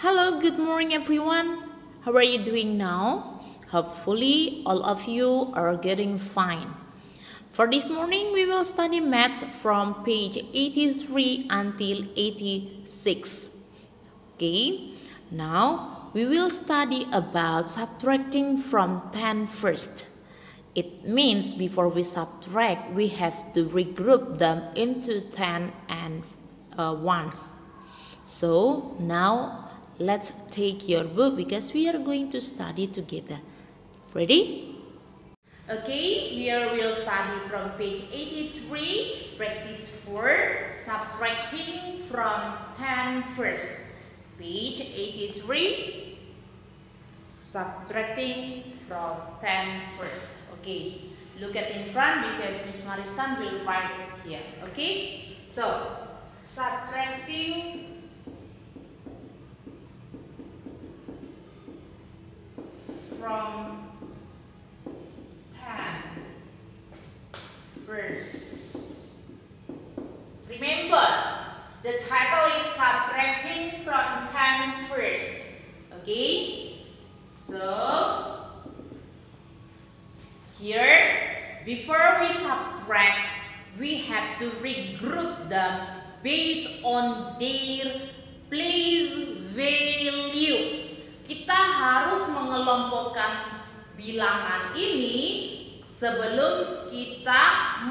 Hello, good morning, everyone. How are you doing now? Hopefully, all of you are getting fine. For this morning, we will study maths from page 83 until 86. Okay, now we will study about subtracting from 10 first. It means before we subtract, we have to regroup them into 10 and uh, ones. So now let's take your book because we are going to study together. Ready? Okay, here we'll study from page 83, practice 4, subtracting from 10 first. Page 83, subtracting from 10 first. Okay, look at in front because Miss Maristan will write here. Okay, so subtracting from 10 first. Remember, the title is subtracting from 10 first. Okay? So, here, before we subtract, we have to regroup them based on their place value kita harus bilangan ini sebelum kita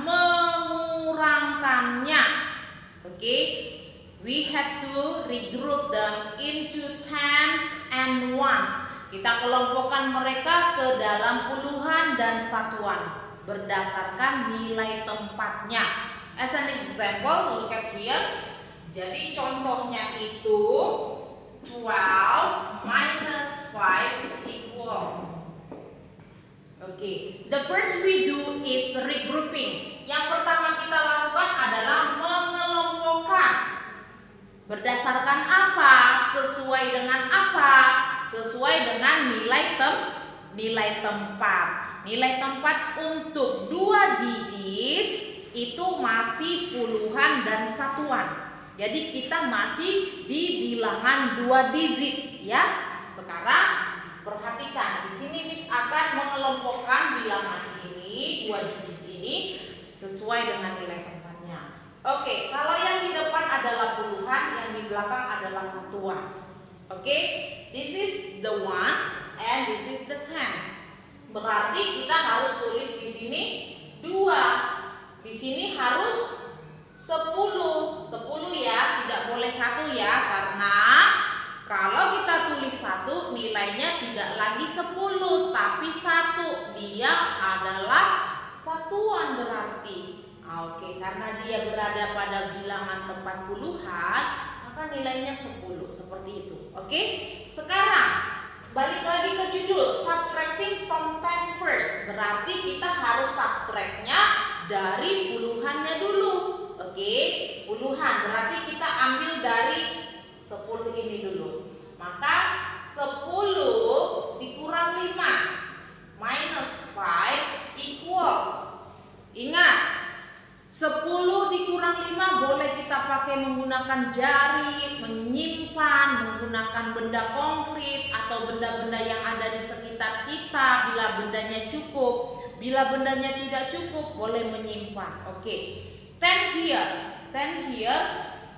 mengurangkannya. Oke, okay? we have to regroup them into tens and ones. Kita kelompokkan mereka ke dalam puluhan dan satuan berdasarkan nilai tempatnya. As an example, look at here. Jadi contohnya itu 12 minus 5 equal. Okay, the first we do is regrouping. Yang pertama kita lakukan adalah mengelompokkan. Berdasarkan apa? Sesuai dengan apa? Sesuai dengan nilai tem nilai tempat. Nilai tempat untuk dua digit itu masih puluhan dan satuan. Jadi kita masih di bilangan dua digit ya. Sekarang perhatikan di sini Miss akan mengelompokkan bilangan ini dua digit ini sesuai dengan nilai tempatnya. Oke, kalau yang di depan adalah puluhan, yang di belakang adalah satuan. Oke, this is the ones and this is the tens. Berarti kita harus tulis di sini dua. Di sini harus 10 10 ya tidak boleh satu ya karena kalau kita tulis satu nilainya tidak lagi 10 tapi satu. Dia adalah satuan berarti. Oke karena dia berada pada bilangan tempat puluhan maka nilainya 10 seperti itu. Oke? Sekarang balik lagi ke judul. Subtracting from 10 first. Berarti kita harus subtractnya dari puluhannya dulu. Oke, puluhan. Berarti kita ambil dari 10 ini dulu. Maka 10 dikurang 5 minus 5 equals. Ingat, 10 dikurang 5 boleh kita pakai menggunakan jari, menyimpan, menggunakan benda konkret atau benda-benda yang ada di sekitar kita bila bendanya cukup. Bila bendanya tidak cukup boleh menyimpan. Oke. 10 here, 10 here,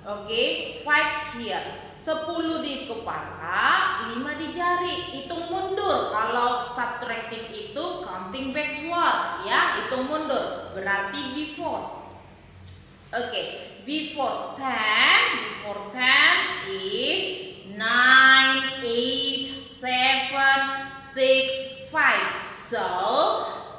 oke, okay, 5 here. 10 di kepala, 5 di jari. Hitung mundur. Kalau subtracting itu counting backward ya, hitung mundur. Berarti before. Oke, okay. before 10, before 10 is 9, 8, 7, 6, 5. So,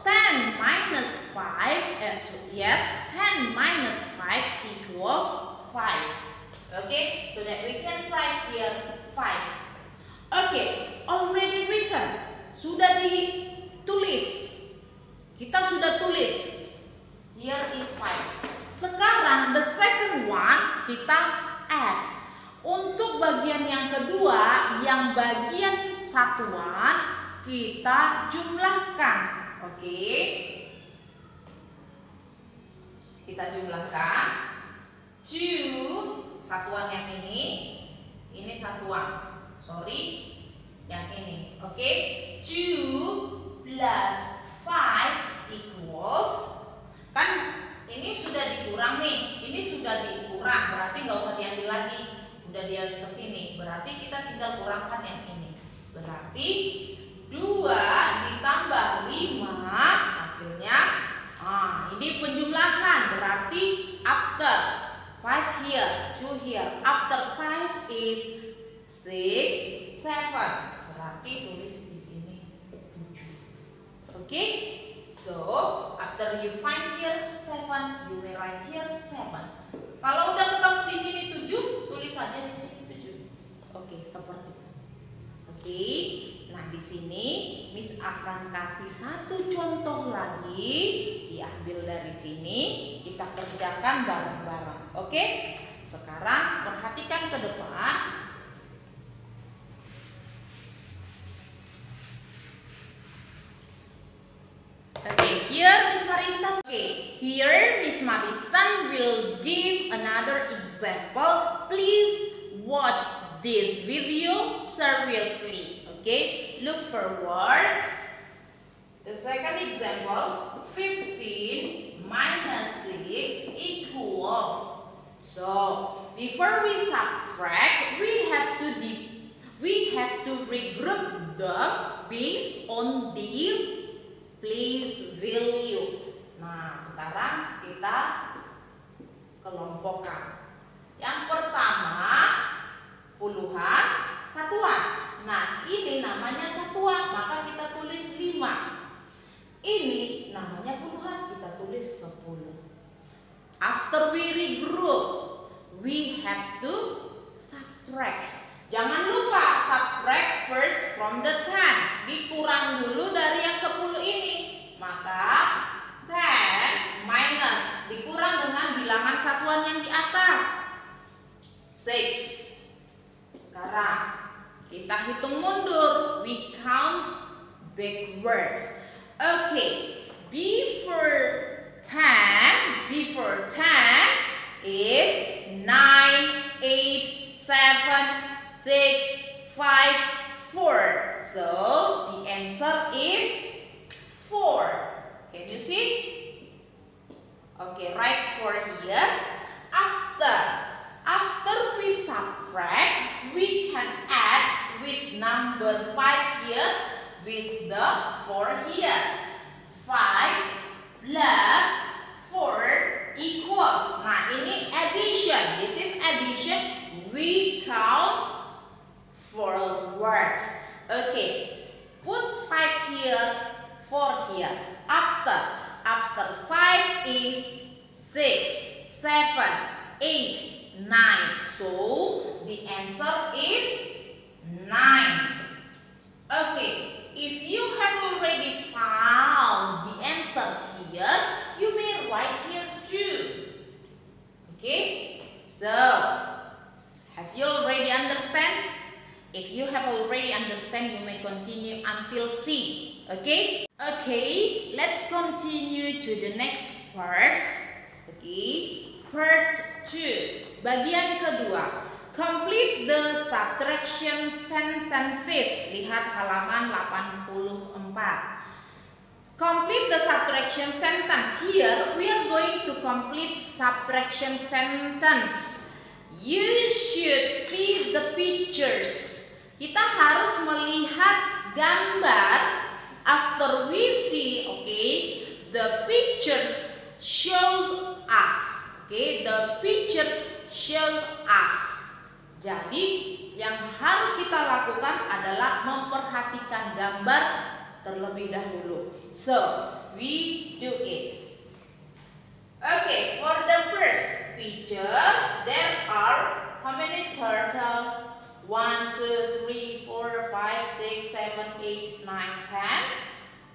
10 minus 5, eh, yes, 10 minus 5 equals 5. Okay, so that we can write here 5. Okay, already written. Sudah ditulis. Kita sudah tulis. Here is 5. Sekarang the second one kita add. Untuk bagian yang kedua, yang bagian satuan kita jumlahkan. Oke. Okay kita jumlahkan two satuan yang ini ini satuan. Sorry yang ini. Oke? okay? 2 plus 5 equals kan ini sudah dikurang nih. Ini sudah dikurang berarti nggak usah diambil lagi. Udah dia ke sini. Berarti kita tinggal kurangkan yang ini. Berarti 2 ditambah 5 hasilnya ah ini penjumlahan. Berarti after 5 here 2 here. After 5 is 6 7 berarti tulis di sini 7 oke okay? so after you find here 7 you may write here 7 kalau udah ketemu di sini 7 tulis saja di sini 7 oke okay, seperti itu oke okay? nah di sini Miss akan kasih satu contoh lagi. Diambil dari sini. Kita kerjakan bareng-bareng oke sekarang perhatikan ke depan Okay, here Miss Maristan. Okay, here Miss Maristan will give another example. Please watch this video seriously. Okay, look forward. The second example, 15 minus 6 equals. So, before we subtract, we have to we have to regroup them based on the place value. Nah, sekarang kita kelompokkan. Yang pertama, puluhan, satuan. Nah, ini namanya satuan, maka kita tulis 5. Ini namanya puluhan, kita tulis 10. After we regroup, we have to subtract. Jangan lupa subtract first from the 10. Dikurang dulu dari yang 10 ini. Maka 10 minus dikurang dengan bilangan satuan yang di atas. 6. Sekarang kita hitung mundur. We count backward. Okay. before 10, before 10 is 9, 8, 7, six, five, four. So the answer is four. Can you see? Okay, write four here. After after we subtract, we can add with number five here with the four here. Five plus four equals. Nah ini addition. This is addition. We count forward. Okay, put 5 here, 4 here. After, after 5 is 6, 7, 8, 9. So, the answer is 9. Understand, you may continue until C. Okay? Okay, let's continue to the next part. Okay, part 2. Bagian kedua. Complete the subtraction sentences. Lihat halaman 84. Complete the subtraction sentence. Here, we are going to complete subtraction sentence. You should see the pictures. Kita harus melihat gambar after we see, okay, the pictures shows us. Okay, the pictures shows us. Jadi, yang harus kita lakukan adalah memperhatikan gambar terlebih dahulu. So, we do it. Okay, for the first picture, there are how many turtle? 1, 2, 3, 4, 5, 6, 7, 8, 9, 10.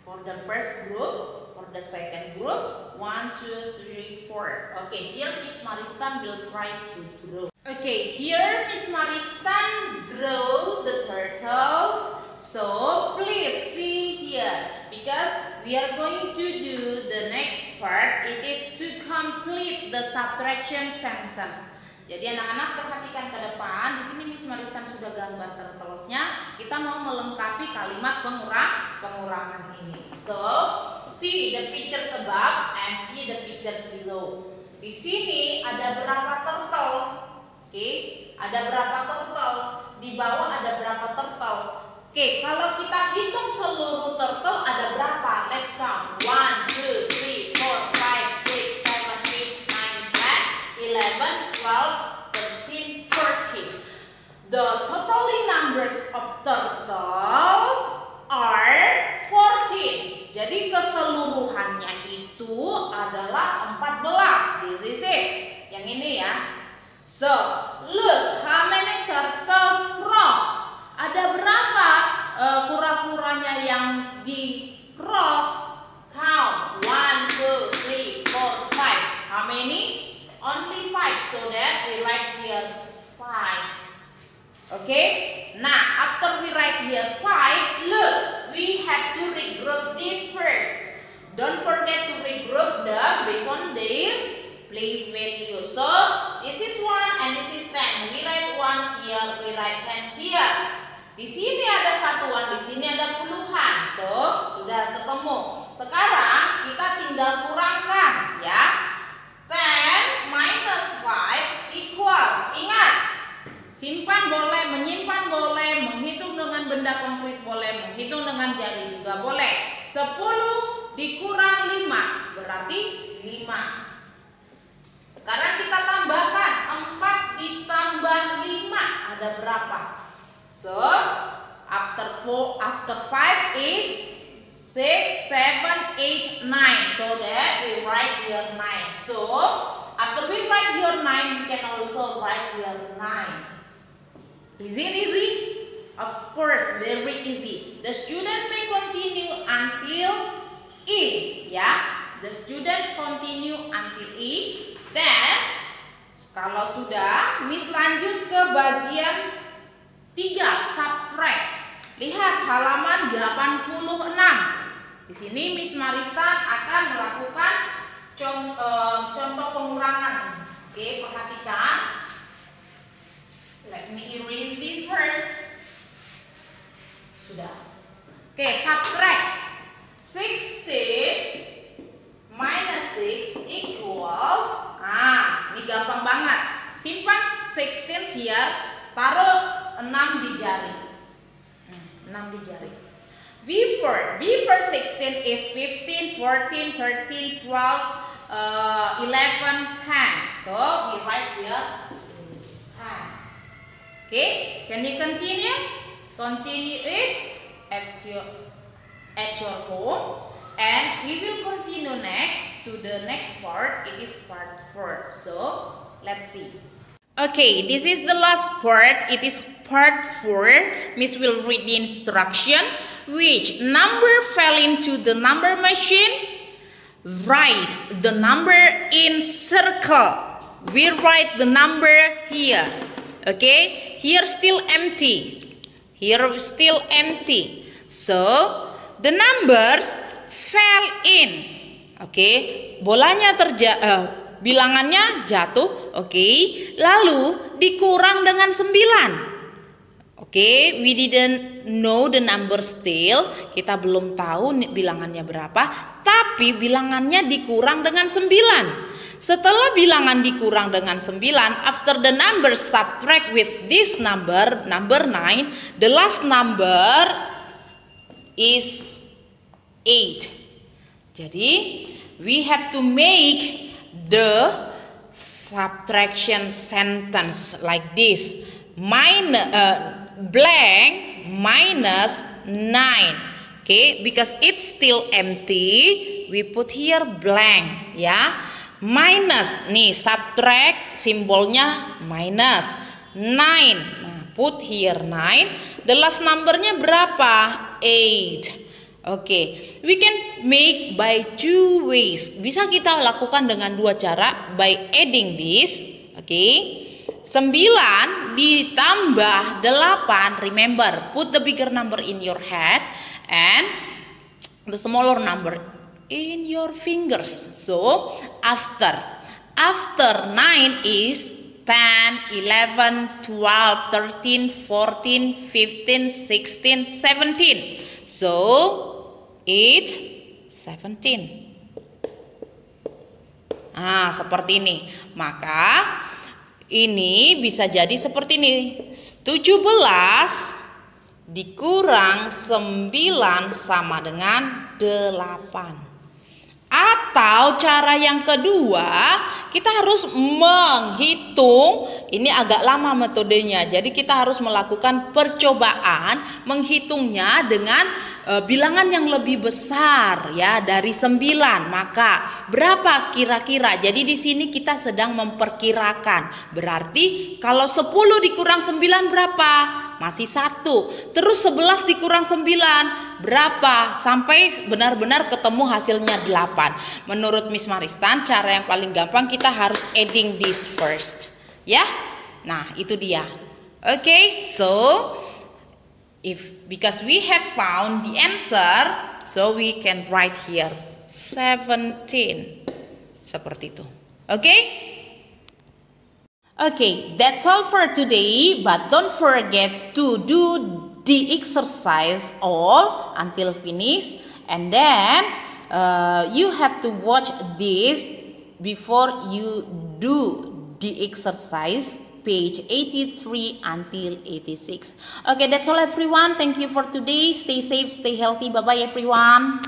For the first group, for the second group, 1, 2, 3, 4. Okay, here Miss Maristan will try to draw. Okay, here Miss Maristan draw the turtles. So please see here because we are going to do the next part. It is to complete the subtraction sentence. Jadi anak-anak perhatikan ke depan. Di sini Miss Maristan sudah gambar turtlesnya. Kita mau melengkapi kalimat pengurang pengurangan ini. So, see the pictures above and see the pictures below. Di sini ada berapa turtle? Oke, okay. ada berapa turtle? Di bawah ada berapa turtle? Oke, okay. kalau kita hitung seluruh turtle ada berapa? Let's count. One, two, three, four, five, six, seven, eight, nine, ten, eleven, twelve, thirteen, fourteen. The totally numbers of turtles are fourteen. Jadi keseluruhannya itu adalah 14. This is it. Yang ini ya. So, look how many turtles cross. Ada berapa uh, kura-kuranya yang di cross? Count. One, two, three, four, five. How many? Only five. So that we write here five. Okay. Now, after we write here five, look, we have to regroup this first. Don't forget to regroup them based on their place value. So, this is one and this is ten. We write one here, we write ten here. Di sini ada satuan, di sini ada puluhan. So, sudah ketemu. Sekarang kita tinggal kurangkan ya. 10 minus 5 equals. Ingat, simpan boleh, menyimpan boleh, menghitung benda konkret boleh, menghitung dengan jari juga boleh. 10 dikurang 5 berarti 5. Sekarang kita tambahkan 4 ditambah 5 ada berapa? So, after 4 after 5 is 6, 7, 8, 9. So that we write here 9. So, after we write here 9, we can also write here 9. Is it easy? Of course, very easy. The student may continue until E. Ya, the student continue until E. Then, kalau sudah, Miss lanjut ke bagian 3, subtract. Lihat halaman 86. Di sini Miss Marisa akan melakukan contoh, contoh pengurangan. Oke, perhatikan. Let me erase this first. Sudah. Oke, subtract. 16 minus 6 equals Ah, ini gampang banget. Simpan 16 here, taruh 6 di jari. 6 hmm, di jari. V4. V4 16 is 15, 14, 13, 12, uh, 11, 10. So we write here 10. Okay, can you continue? Continue it at your at your home and we will continue next to the next part. It is part 4. So let's see. Okay, this is the last part. It is part 4. Miss will read the instruction. Which number fell into the number machine? Write the number in circle. We write the number here. Okay, here still empty. Here still empty. So, the numbers fell in. Oke, okay. bolanya terja uh, bilangannya jatuh, oke. Okay. Lalu dikurang dengan 9. Oke, okay, we didn't know the number still. Kita belum tahu bilangannya berapa, tapi bilangannya dikurang dengan 9. Setelah bilangan dikurang dengan 9, after the number subtract with this number, number 9, the last number is 8. Jadi, we have to make the subtraction sentence like this. Minus uh, blank minus 9 okay because it's still empty we put here blank ya minus. Nih subtract simbolnya minus. 9 nah put here 9 the last numbernya berapa? 8 Oke, okay. we can make by two ways. Bisa kita lakukan dengan dua cara. By adding this, oke. Okay 9 ditambah 8 remember put the bigger number in your head. And the smaller number in your fingers so after after 9 is 10, 11, 12, 13, 14, 15, 16, 17. So, it's 17. Nah, seperti ini. Maka ini bisa jadi seperti ini. 17 dikurang 9 sama dengan 8. Atau cara yang kedua, kita harus menghitung. Ini agak lama metodenya. Jadi kita harus melakukan percobaan menghitungnya dengan e, bilangan yang lebih besar ya dari 9. Maka berapa kira-kira? Jadi di sini kita sedang memperkirakan. Berarti kalau 10 dikurang 9 berapa? Masih satu. Terus 11 dikurang 9 berapa? Sampai benar-benar ketemu hasilnya 8. Menurut Miss Maristan, cara yang paling gampang kita harus adding this first. Ya? Nah, itu dia. Oke, okay, so if because we have found the answer, so we can write here 17. Seperti itu. Oke? Okay? Okay, that's all for today, but don't forget to do the exercise all until finish and then uh, you have to watch this before you do the exercise page 83 until 86 okay that's all everyone. Thank you for today. Stay safe stay healthy. Bye bye everyone